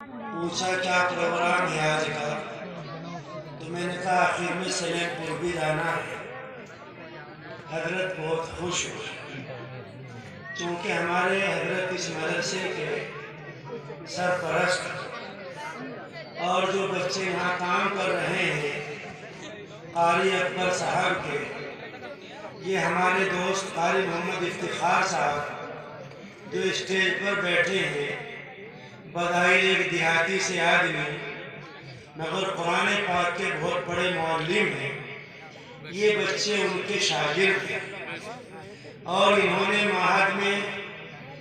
पूछा क्या प्रोग्राम है आज का? तो मैंने कहा, आखिर में सलेमपुर भी जाना है। हज़रत बहुत खुश हुए। क्योंकि हमारे हज़रत इस मदरसे के सरपरस्त और जो बच्चे यहाँ काम कर रहे हैं कारी अकबर साहब के, ये हमारे दोस्त कारी मोहम्मद इफ्तार साहब, जो स्टेज पर बैठे हैं बधाई एक देहाती से आदमी मगर कुरान पाक के बहुत बड़े मौलिम हैं। ये बच्चे उनके शागिर्द हैं। और इन्होंने महाद में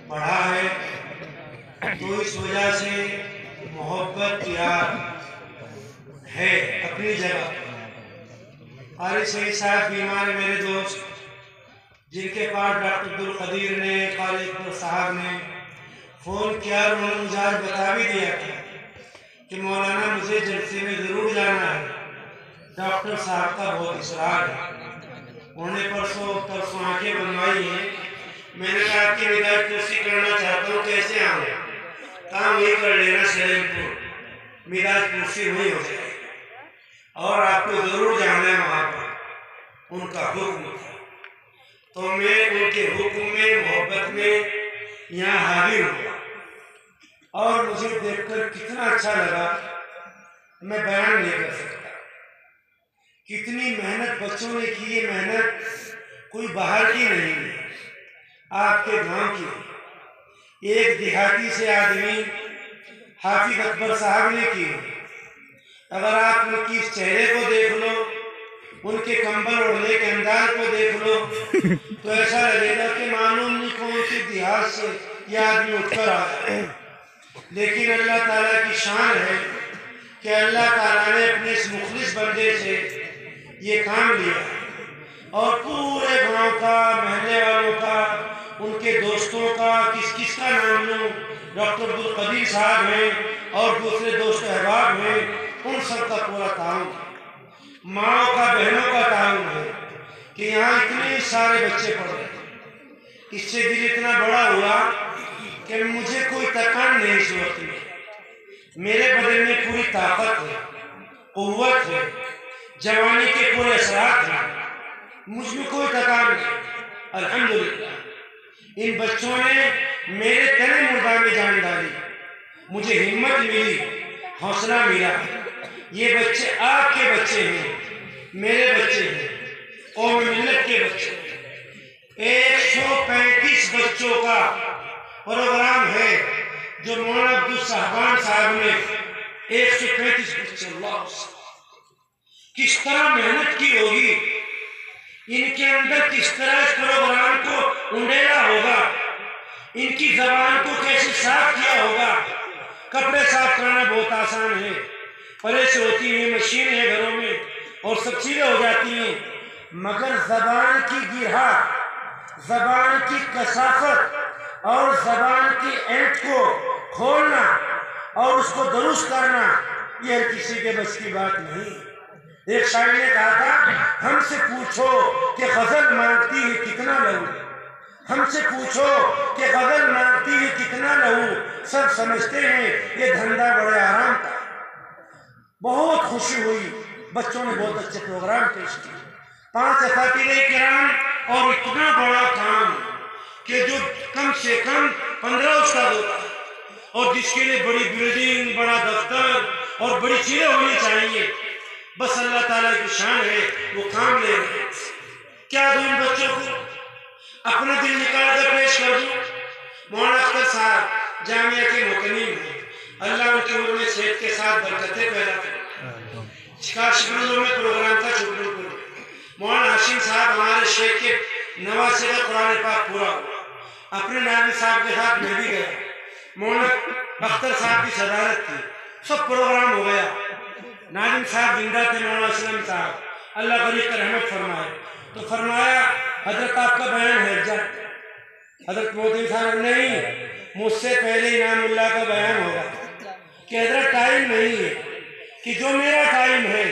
पढ़ा है तो इस वजह से मोहब्बत प्यार है अपनी जगह। कारी सही साहब बीमार मेरे दोस्त, जिनके पास डॉक्टर अब्दुल कदीर ने कारी साहब ने फ़ोन किया और उन्होंने मुझे आज बता भी दिया था कि मौलाना मुझे जलसे में ज़रूर जाना है। डॉक्टर साहब का बहुत इसरार है। उन्होंने परसों परसों आँखें बनवाई हैं। मैंने कहा कि मिजाज कुर्सी करना चाहता हूँ, कैसे आऊँ? काम वही कर लेना सलेमपुर मिजाज कुर्सी वही हो जाएगी। और आपको ज़रूर जाना है वहाँ पर। उनका हुक्म था। तो मैं उनके हुक्म में, मोहब्बत में यहाँ हाजिर हुआ और मुझे देखकर कितना अच्छा लगा, मैं बयान नहीं कर सकता। कितनी मेहनत बच्चों ने की, ये मेहनत कोई बाहर की नहीं है, आपके गाँव की एक देहाती से आदमी हाफिज अकबर साहब ने की अगर आप उनकी चेहरे को देख लो, उनके कंबल ओढ़ने के अंदाज को देख लो तो ऐसा लगेगा कि मालूम नहीं कौन सी देहात से यह आदमी उठकर आ है। लेकिन अल्लाह ताला की शान है कि अल्लाह ताला ने अपने इस मुखलिस बंदे से ये काम लिया। और पूरे गाँव का, महल्ले वालों का, उनके दोस्तों का, किस किस का नाम लूँ, डॉक्टर अब्दुल कदीर साहब हैं और दूसरे दोस्त अहबाब हैं, उन सब का पूरा ताउन माओ का, बहनों का ताउन है कि यहाँ इतने सारे बच्चे पढ़। रहे इससे दिल इतना बड़ा हुआ कि मुझे कोई तकान नहीं इस वक्त मेरे बदन में पूरी ताकत है कुत है, जवानी के पूरे असरात हैं। मुझमें कोई थकान नहीं। अल्हम्दुलिल्लाह। इन बच्चों ने मेरे तने मुर्दा में जान डाली। मुझे हिम्मत मिली, हौसला मिला। ये बच्चे आपके बच्चे हैं, मेरे बच्चे हैं, और मिलत के बच्चे एक सौ पैंतीस बच्चों का प्रोग्राम है, जो मौलाना अब्दुल साहबान साहब ने एक सौ पैंतीस बच्चे किस तरह मेहनत की होगी, इनके अंदर किस तरह इस प्रोग्राम को उंडेला होगा, इनकी जबान को कैसे साफ़ किया होगा, कपड़े साफ़ करना बहुत आसान है, परेश होती है, मशीन है घरों में और सब चीज़ें हो जाती हैं, मगर जबान की गिरा जबान की कसाफत और जबान की एंट को खोलना और उसको दुरुस्त करना, ये हर किसी के बस की बात नहीं। एक शायर ने कहा था, हमसे पूछो कि गज़ल मांगती है कितना लहू हमसे पूछो कि गज़ल मांगती है कितना लहू। सब समझते हैं, ये धंधा बड़े आराम का बहुत खुशी हुई। बच्चों ने बहुत अच्छे प्रोग्राम पेश किए। पाँच असातिरे किराम और इतना बड़ा काम। कि जो कम से कम पंद्रह उस्ताद होता है, और जिसके लिए बड़ी बिल्डिंग बड़ा दफ्तर, और बड़ी चीज़ें होनी चाहिए। बस अल्लाह ताला की शान है, वो काम ले रहे क्या दो बच्चों को अपना दिल निकाल कर पेश कर दो? मौलाना अख्तर साहब, जामिया के मुकनीम हैं। अल्लाह उनके उम्र सेहत के साथ बरकतें पैदा करें। में प्रोग्राम था छुटपुर मौलाना हाशिम साहब, हमारे शेख के नवासे का कुरान पाक पूरा हुआ अपने नानी साहब के साथ मैं भी गया। मौलाना अख्तर साहब की सदारत थी। सब प्रोग्राम हो गया। नाजिम साहब ज़िंदा थे, मौलाना साहब। अल्लाह गरीब का रहमत फरमाए। तो फरमाया, हज़रत आपका बयान है जा हज़रत मोदी साहब नहीं, मुझसे पहले इनामुल्लाह का बयान होगा। कि हज़रत टाइम नहीं है कि जो मेरा टाइम है,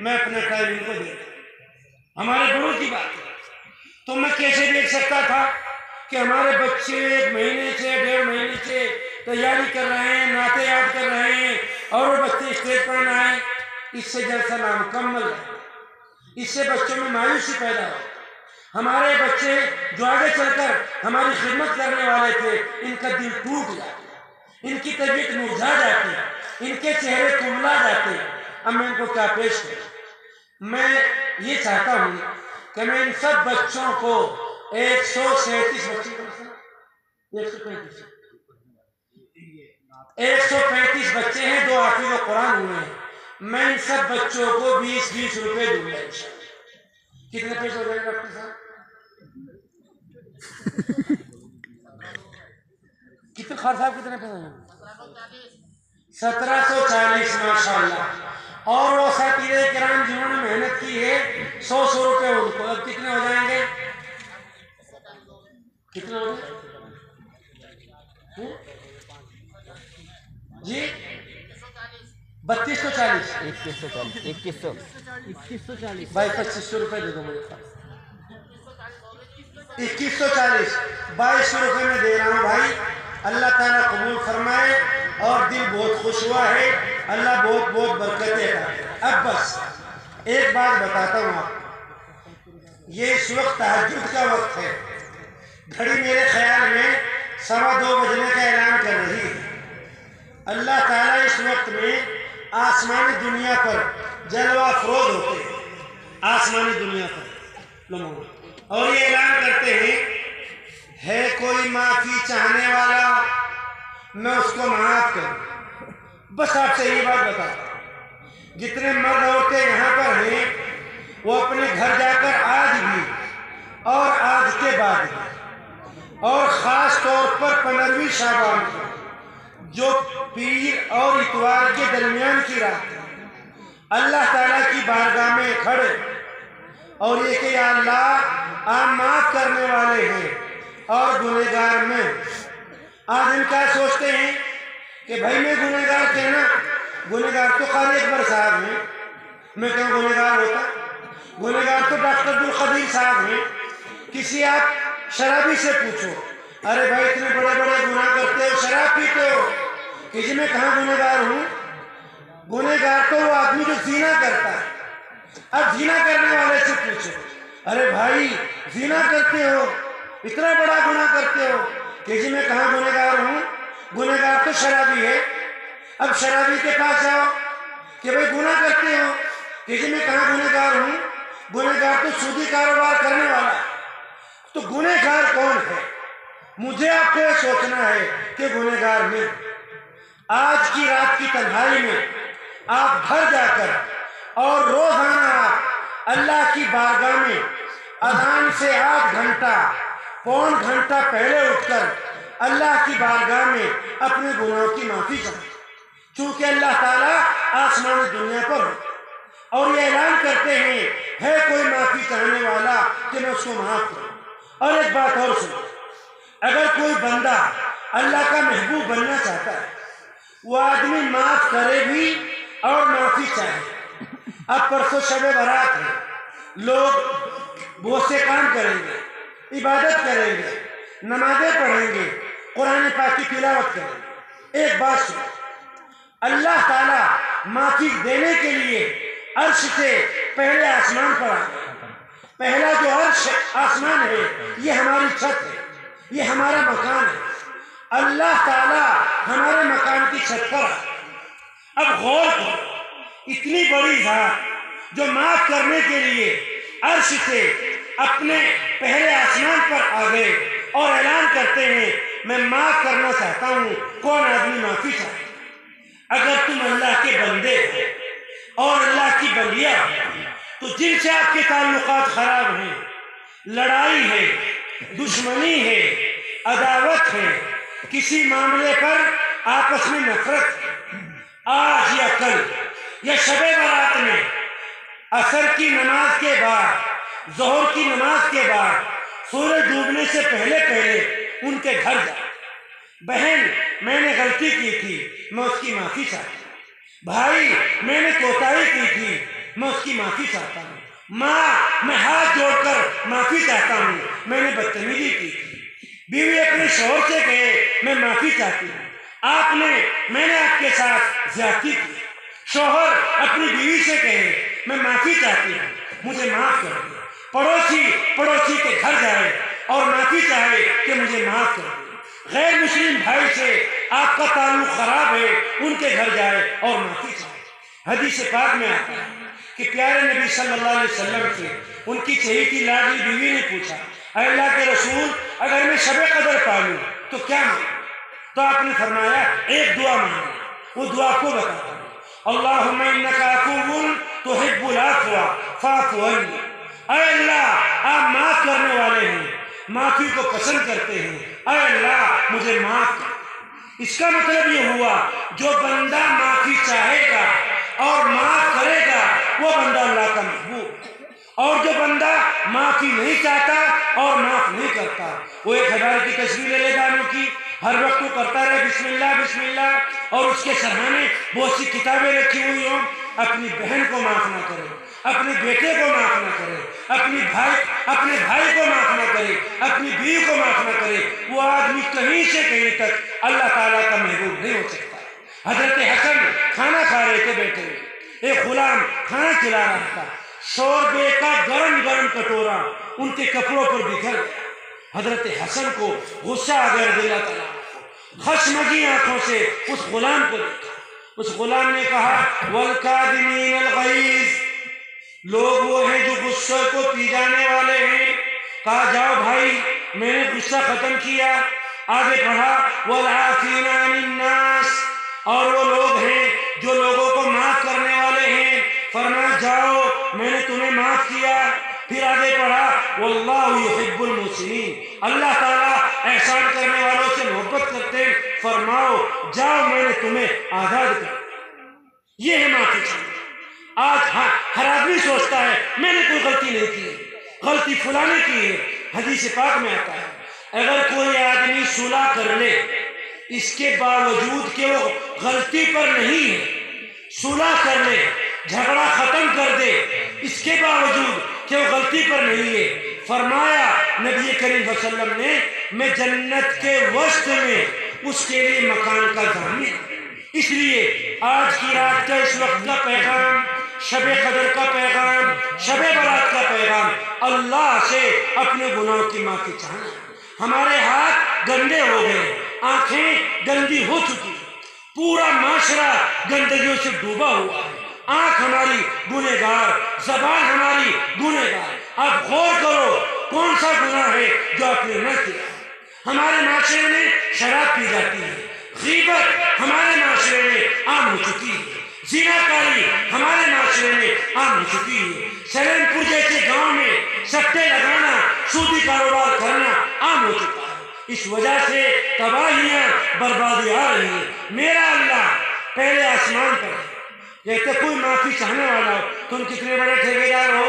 मैं अपना टाइम इनको दे हमारे गुरु की बात तो मैं कैसे देख सकता था? कि हमारे बच्चे एक महीने से, डेढ़ महीने से तैयारी कर रहे हैं, नाते याद कर रहे हैं, और बच्चे स्टेज पर ना आए, इससे जलसा नामुकम्मल है। इससे बच्चों में मायूसी पैदा हो। हमारे बच्चे जो आगे चलकर हमारी खिदमत करने वाले थे, इनका दिल टूट जाता है। इनकी तबीयत मुरझा जाती है। इनके चेहरे कुमला जाते हैं। अब मैं इनको क्या पेश करूँ? मैं ये चाहता हूँ कि मैं इन सब बच्चों को एक सौ सैंतीस बच्चे एक सौ पैंतीस। एक सौ पैंतीस बच्चे हैं, दो हाफिज कुरान हुए हैं। मैं इन सब बच्चों को बीस बीस रुपए दूँगा कितने पैसे हो जाएँगे डॉक्टर साहब? कितने, खान साहब कितने पैसे सत्रह सौ चालीस, माशाल्लाह। और वो साथी किराम जिन्होंने मेहनत की है सौ सौ रुपए उनको। अब कितने हो जाएँगे? कितने हो? जी? बत्तीस सौ चालीस। इक्कीस सौ चालीस। इक्कीस सौ। इक्कीस सौ चालीस। भाई पच्चीस सौ रुपये दे दो मुझे। इक्कीस सौ चालीस। बाईस सौ रुपये में दे रहा हूँ भाई। अल्लाह ताला कबूल फरमाए और दिल बहुत खुश हुआ है। अल्लाह बहुत बहुत बरकतें का अब बस एक बात बताता हूँ आप ये इस वक्त तहजद का वक्त है। घड़ी मेरे ख्याल में सवा दो बजने का ऐलान कर रही है। अल्लाह ताला इस वक्त में आसमानी दुनिया पर जलवा फरोज होते हैं। आसमानी दुनिया पर और ये ऐलान करते हैं, है कोई माफ़ी चाहने वाला? मैं उसको माफ़ करूँ। बस आपसे ये बात बता जितने मर्द औरतें यहाँ पर हैं, वो अपने घर जाकर आज भी और आज के बाद भी और ख़ास तौर पर पंद्रहवीं शाबान को, जो पीर और इतवार के दरमियान की रात है अल्लाह ताला की बारगाह में खड़े और ये कि अल्लाह, आप माफ़ करने वाले हैं और गुनेगार में आज हम क्या सोचते हैं कि भाई मैं गुनेगार थे ना? गुनेगार तो खाली अकबर साहब हैं। मैं क्या गुनेगार होता? गुनेगार तो डॉक्टर अब्दुल कदीर साहब हैं। किसी आप शराबी से पूछो। अरे भाई, इतने बड़े बड़े गुनाह करते हो, शराब पीते हो? किसी में कहा गुनेगार हूँ? गुनेगार तो वो आदमी जो जीना करता है। अब जीना करने वाले से पूछो। अरे भाई, जीना करते हो? इतना बड़ा गुना करते हो कि जी मैं कहा गुनेगार हूँ? गुनेगार तो शराबी है। अब शराबी के पास जाओ कि भाई गुना करते हो? किसी मैं कहा गुनेगार हूँ? गुनेगार तो सूदी कारोबार करने वाला तो गुनेगार कौन है? मुझे आपको यह सोचना है कि गुनेगार में आज की रात की तन्हाई में आप घर जाकर और रोज़ाना आप अल्लाह की बारगाह में अजान से आठ घंटा, पौन घंटा पहले उठकर अल्लाह की बारगाह में अपने गुनाहों की माफ़ी चाहे। चूँकि अल्लाह ताला आसमानी दुनिया पर है और ये ऐलान करते हैं, है कोई माफ़ी चाहने वाला कि मैं उसको माफ़ करूँ? और एक बात और सुनो। अगर कोई बंदा अल्लाह का महबूब बनना चाहता है, वो आदमी माफ़ करे भी और माफ़ी चाहे। अब परसों शब बारात है। लोग बहुत से काम करेंगे, इबादत करेंगे, नमाजें पढ़ेंगे, कुरान पाक की तिलावत करेंगे। एक बात सुनो। अल्लाह ताला माफ़ी देने के लिए अर्श से पहले आसमान पर आ गए पहला जो अर्श आसमान है। ये हमारी छत है। ये हमारा मकान है। अल्लाह ताला हमारे मकान की छत पर आ अब गौर करो, इतनी बड़ी जात जो माफ़ करने के लिए अर्श से अपने पहले आसमान पर आ गए और ऐलान करते हैं, मैं माफ़ करना चाहता हूँ, कौन आदमी माफ़ी चाहे? अगर तुम अल्लाह के बंदे हो और अल्लाह की बलिया बंदिया तो जिनसे आपके ताल्लुकात खराब हैं, लड़ाई है, दुश्मनी है, अदावत है, किसी मामले पर आपस में नफरत आज या कल, या शब बारात में, असर की नमाज़ के बाद, जोहर की नमाज़ के बाद, सूरज डूबने से पहले पहले उनके घर जा बहन, मैंने गलती की थी, मैं उसकी माफ़ी चाहती भाई, मैंने कोताही की थी मैं उसकी माफ़ी चाहता हूँ। माँ, मैं हाथ जोड़कर माफ़ी चाहता हूँ। मैंने बदतमीजी की थी। बीवी अपने शोहर से गए मैं माफ़ी चाहती हूँ। आपने, मैंने आपके साथ ज्यादती की। शोहर अपनी बीवी से कहे, मैं माफ़ी चाहती हूँ। मुझे माफ़ कर दे। पड़ोसी पड़ोसी के घर जाए और माफ़ी चाहे कि मुझे माफ़ कर दे। गैर मुस्लिम भाई से आपका ताल्लुक खराब है, उनके घर जाए और माफ़ी चाहे। हदीस पाक में आता है। कि प्यारे नबी सल्लल्लाहु अलैहि वसल्लम से उनकी चहेती लाडली बीवी ने पूछा अल्लाह के रसूल, अगर मैं शब कदर पा लूँ तो क्या मांगू तो आपने फरमाया, एक दुआ मांगो, वो दुआ को बताता हूँ। अल्लाहुम्मा इन्नका अफुव्वुन तुहिब्बुल अफ़्वा फ़अफ़ु अन्नी। अय अल्लाह, आप माफ़ करने वाले हैं, माफ़ी को पसंद करते हैं। अल्लाह, मुझे माफ़ कर इसका मतलब ये हुआ, जो बंदा माफ़ी चाहेगा और माफ़ करेगा, वो बंदा अल्लाह का महबूब और जो बंदा माफ़ी नहीं चाहता और माफ़ नहीं करता, वो एक हज़ार की तस्वीर ले ले दानों की, हर वक्त वो करता रहे, बिस्मिल्लाह बिस्मिल्लाह, और उसके सराहने बहुत सी किताबें रखी हुई हों, अपनी बहन को माफ़ ना करे, अपने बेटे को माफ़ ना करे, अपनी भाई, अपने भाई को माफ़ ना करे, अपनी बीवी को माफ़ ना करे, वो आदमी कहीं से कहीं तक अल्लाह ताला का महबूब नहीं हो सकता। हज़रत हसन खाना खा रहे थे बैठे हुए एक गुलाम खाना खिला रहा था। शोरबे का गरम गरम कटोरा उनके कपड़ों पर बिखर गया। हज़रत हसन को गुस्सा आ गया तआला को। खशमगी आँखों से उस गुलाम को देखा। उस गुलाम ने कहा, वल कादिमीन अल गईज़। लोग वो हैं जो गुस्से को पी जाने वाले हैं। कहा, जाओ भाई, मैंने गुस्सा खत्म किया। आगे पढ़ा, वल आफीना अनिन नास। और वो लोग हैं जो लोगों को माफ़ करने वाले हैं। फरमाया, जाओ, मैंने तुम्हें माफ़ किया। फिर आगे पढ़ा, वल्लाहु युहिब्बुल मुहसिनीन अल्लाह ताला एहसान करने वालों से मोहब्बत करते हैं। फरमाओ, जाओ, मैंने तुम्हें आज़ाद कर ये है माफ़ी आज हाँ हर आदमी सोचता है, मैंने कोई गलती नहीं की है। गलती फुलाने की है। हदीस पाक में आता है, अगर कोई आदमी सुलह कर ले इसके बावजूद कि वो गलती पर नहीं है, सुलह कर ले, झगड़ा खत्म कर दे, इसके बावजूद कि वो गलती पर नहीं है। फरमाया, नबी करीम वसल्लम ने, मैं जन्नत के वस्त में उसके लिए मकान का जामिन इसलिए आज की रात का इस वक्त का पैगाम, शब कदर का पैगाम, शब बारात का पैगाम, अल्लाह से अपने गुनाहों की माफ़ी चाहना हमारे हाथ गंदे हो गए आँखें गंदी हो चुकी है। पूरा माशरा गंदगियों से डूबा हुआ है। आँख हमारी गुनेगार जबान हमारी गुनेगार अब गौर करो, कौन सा गुना है जो आपने न किया? हमारे माशरे में शराब पी जाती है। गीबत हमारे माशरे में आम हो चुकी है। जिनाकारी हमारे माशरे में आम हो चुकी है। सलेमपुर जैसे गाँव में सट्टे लगाना, सूदी कारोबार करना आम हो चुका है। इस वजह से तबाहियाँ बर्बादी आ रही है। मेरा अल्लाह, पहले आसमान पर है। कहते कोई माफ़ी चाहने वाला हो। तुम कितने बड़े ठेकेदार हो?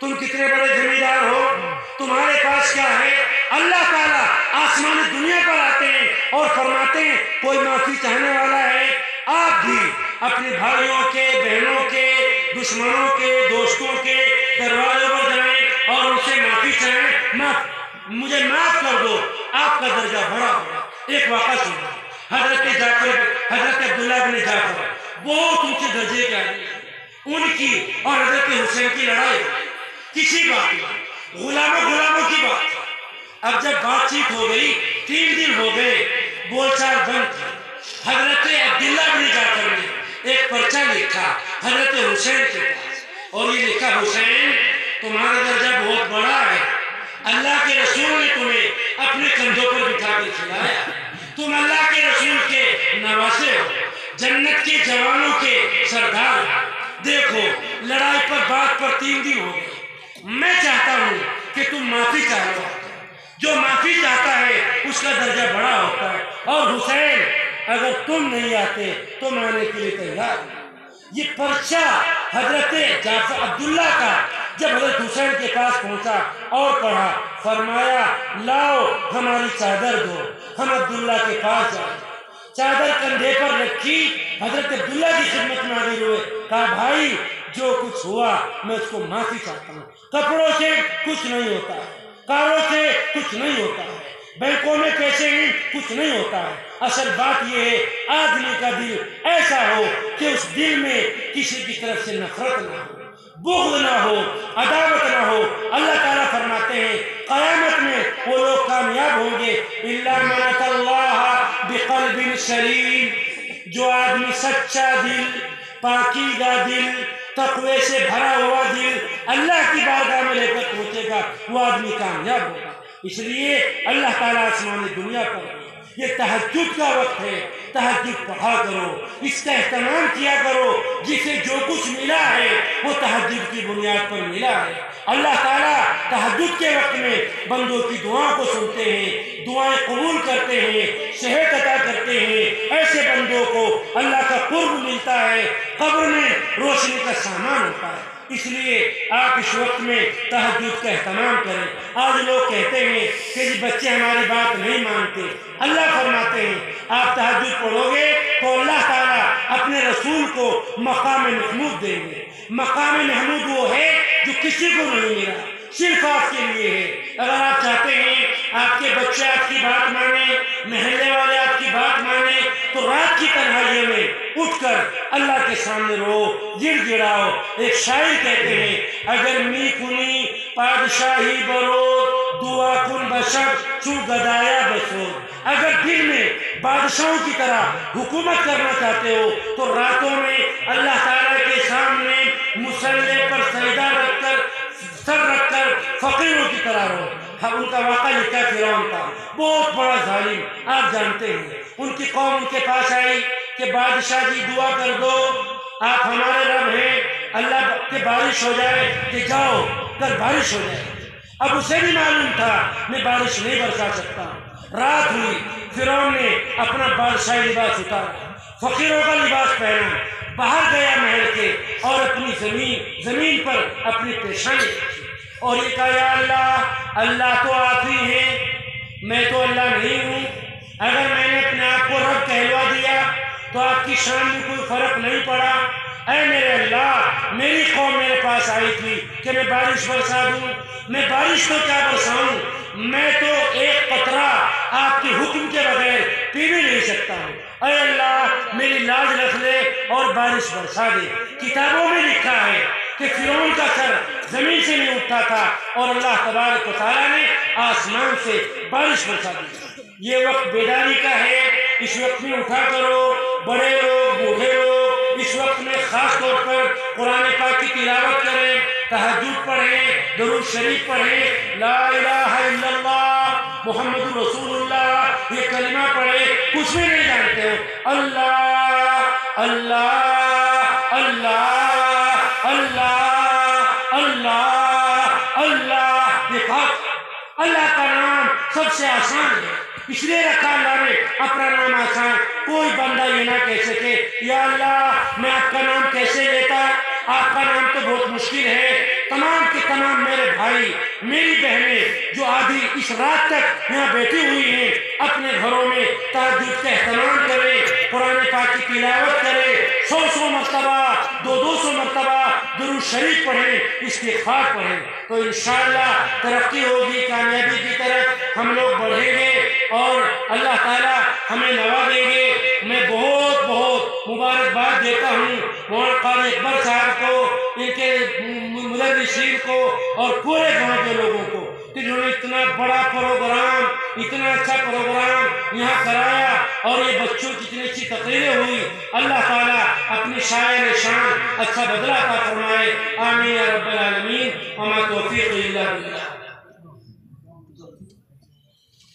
तुम कितने बड़े जमींदार हो? तुम्हारे पास क्या है? अल्लाह ताला आसमान दुनिया पर आते हैं और फरमाते हैं, कोई माफ़ी चाहने वाला है? आप भी अपने भाइयों के, बहनों के, दुश्मनों के, दोस्तों के दरवाजों पर जाएँ और उनसे माफ़ी चाहें, माफ़ मुझे माफ़ कर दो। आपका दर्जा बड़ा होगा एक वाक़ा सुनो हज़रत जाफ़र हज़रत अब्दुल्ला बिन जाफ़र, बहुत ऊँचे दर्जे के आदमी उनकी और हज़रत हुसैन की लड़ाई। किसी बात की गुलामों गुलामों की बात अब जब बातचीत हो गई, तीन दिन हो गए, बोलचाल बंद हज़रत अब्दुल्ला बिन जाफ़र ने एक पर्चा लिखा हज़रत हुसैन के पास। और ये लिखा, हुसैन, तुम्हारा दर्जा बहुत बड़ा है। अल्लाह के रसूल ने तुम्हें अपने कंधों पर बिठा कर खिलाया। तुम अल्लाह के रसूल के नवासे हो, जन्नत के जवानों के सरदार देखो, लड़ाई पर बात पर तीन दिन हो गए। मैं चाहता हूँ कि तुम माफ़ी चाहो जो माफ़ी चाहता है, उसका दर्जा बड़ा होता है। और हुसैन, अगर तुम नहीं आते तो मैं आने के लिए तैयार। ये पर्चा हज़रत जाफ़र अब्दुल्ला का जब हज़रत हुसैन के पास पहुँचा और पढ़ा, फरमाया, लाओ, हमारी चादर दो हम अब्दुल्ला के पास जाए। चादर कंधे पर रखी, हज़रत अब्दुल्ला की खिदमत में हाजिर हुए। कहा, भाई, जो कुछ हुआ, मैं उसको माफ़ी चाहता हूँ। कपड़ों से कुछ नहीं होता है, कारों से कुछ नहीं होता है, बैंकों में पैसे नहीं कुछ नहीं होता है। असल बात यह है, आदमी का दिल ऐसा हो कि उस दिल में किसी की तरफ़ से नफरत ना हो। बुग्ज ना हो अदावत ना हो, अल्लाह ताला फरमाते हैं, क़यामत में वो लोग कामयाब होंगे। बिक़ल्बिन जो आदमी सच्चा दिल, पाकीदा दिल, तकवे से भरा हुआ दिल, अल्लाह की बारगाह में लेकर पहुंचेगा, वो आदमी कामयाब होगा। इसलिए अल्लाह ताला आसमान दुनिया पर ये तहजद का वक्त है। तहजद पढ़ा करो। इसका एहतमाम किया करो। जिसे जो कुछ मिला है, वो तहजद की बुनियाद पर मिला है। अल्लाह ताला तहजद के वक्त में बंदों की दुआ को सुनते हैं, दुआएँ कबूल करते हैं सेहत ऐसे बंदों को अल्लाह का कुर्ब मिलता है। कब्र में रोशनी का सामान होता है। इसलिए आप इस वक्त में तहजद का अहतमाम करें। आज लोग कहते हैं कि जी बच्चे हमारी बात नहीं मानते। अल्लाह फरमाते हैं, आप तहजद पढ़ोगे तो अल्लाह ताला अपने रसूल को मकाम महमूद देंगे। मकाम महमूद वो है जो किसी को नहीं मिला, सिर्फ़ आपके लिए है। अगर आप चाहते हैं आपके बच्चे आपकी बात माने महल्ले वाले आपकी बात माने तो रात की तन्हाइयों में उठकर अल्लाह के सामने रो गिड़ गिड़ाओ एक शायर कहते हैं, अगर मी कुनी पादशाही बरो दुआ कुन बशब चू गदाया बसो अगर दिल में बादशाहों की तरह हुकूमत करना चाहते हो तो रातों में अल्लाह ताला के सामने मुसल्ले पर सजदा रखकर सर रखकर फकीरों की तरह रहो हाँ उनका वाक़ा लिखा फिरौन का। बहुत बड़ा जालिम, आप जानते हैं। उनकी कौम उनके पास आई कि बादशाह जी, दुआ कर दो। आप हमारे रब हैं। अल्लाह के बारिश हो जाए कि जाओ, कल बारिश हो जाए। अब उसे भी मालूम था, मैं बारिश नहीं बरसा सकता। रात हुई, फिरौन ने अपना बादशाही लिबास उतारा। फकीरों का लिबास पहना। बाहर गया महल के और अपनी ज़मीन ज़मीन पर अपनी पेशानी और ये कहा, या अल्लाह अल्लाह तो आप ही। हैं मैं तो अल्लाह नहीं हूँ। अगर मैंने अपने आप को रब कहलवा दिया तो आपकी शान में कोई फ़र्क नहीं पड़ा। ऐ मेरे अल्लाह, मेरी कौम मेरे पास आई थी कि मैं बारिश बरसा दूँ। मैं बारिश तो क्या बरसाऊं? मैं तो एक कतरा आपके हुक्म के बगैर पी भी नहीं सकता हूँ। अरे अल्लाह, मेरी लाज रख ले। और बारिश बरसा दे। किताबों में लिखा है कि फिरौन का सर ज़मीन से नहीं उठता था और अल्लाह तबारक ताला ने आसमान से बारिश बरसा दी। ये वक्त बेदारी का है। इस वक्त में उठा करो, बड़े लोग, बूढ़े लोग। इस वक्त में खास तौर पर कुरान पाक की तिलावत करें तहजद पढ़ें, दरूद शरीफ पढ़ें। ला मोहम्मद रसूलुल्लाह। ये कलमा पढ़े, कुछ भी नहीं जानते हो। अल्लाह अल्लाह अल्लाह अल्लाह अल्लाह अल्लाह। ये अल्लाह का नाम सबसे आसान है। इसलिए रखा अल्लाह ने अपना नाम आसान। कोई बंदा ये ना कह सके, या अल्लाह, मैं आपका नाम कैसे लेता? आपका नाम तो बहुत मुश्किल है। तमाम के तमाम मेरे भाई, मेरी बहनें जो आधी इस रात तक यहाँ बैठी हुई हैं, अपने घरों में ताजुद का एहतमाम करें, कुरान पाक की तिलावत करें सौ सौ मरतबा दो दो सौ मरतबा दुरू शरीफ पढ़ें इस्तेफार पढ़ें। तो इन तरक्की होगी, कामयाबी की तरफ़ हम लोग बढ़ेंगे और अल्लाह ताला हमें नवा देंगे। मैं बहुत बहुत मुबारकबाद देता हूँ कारी अकबर साहब। मुदरसिन को और पूरे गांव के लोगों को जिन्होंने इतना बड़ा प्रोग्राम इतना अच्छा प्रोग्राम यहाँ कराया और ये बच्चों की इतनी अच्छी तकरीरें हुई अल्लाह ताला अपनी शायर शान अच्छा बदला का फरमाए आमीन या रब्बल आलमीन वमा तौफीक इल्ला बिल्लाह